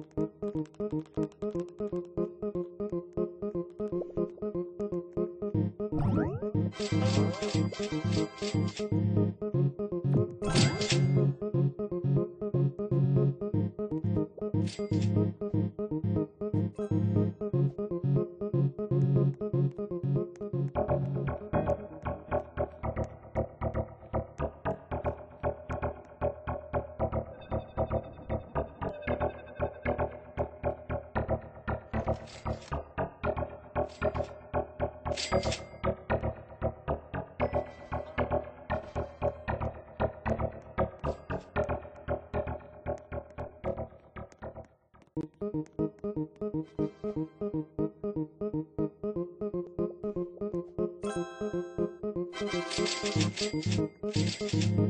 Thank you. Thank you.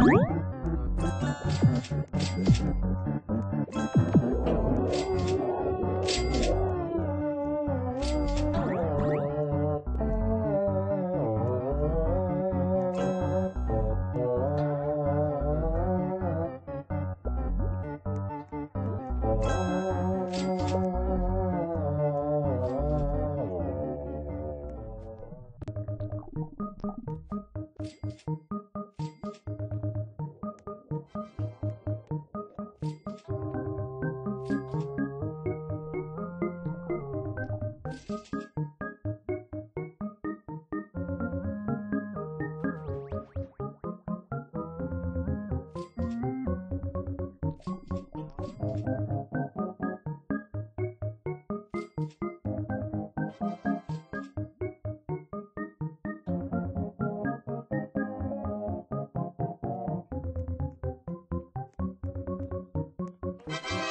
Thank you. you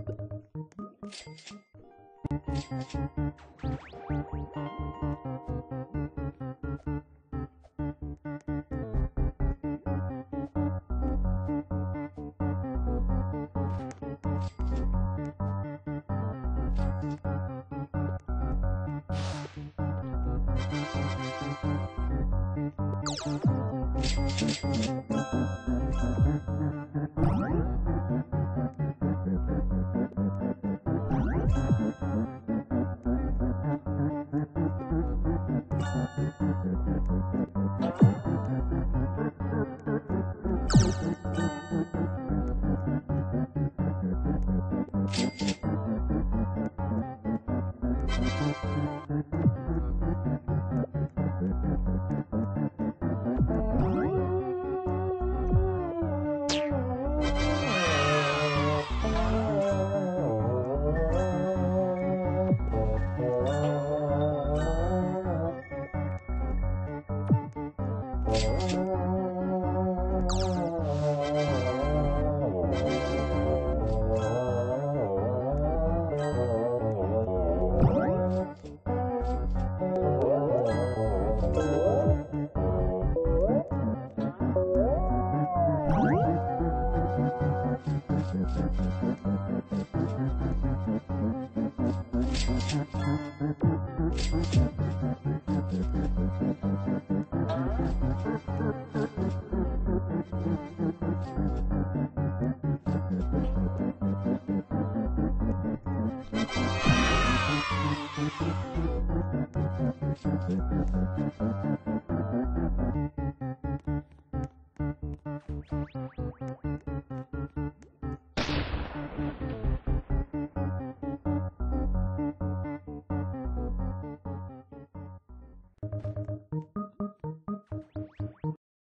うん。Thank you.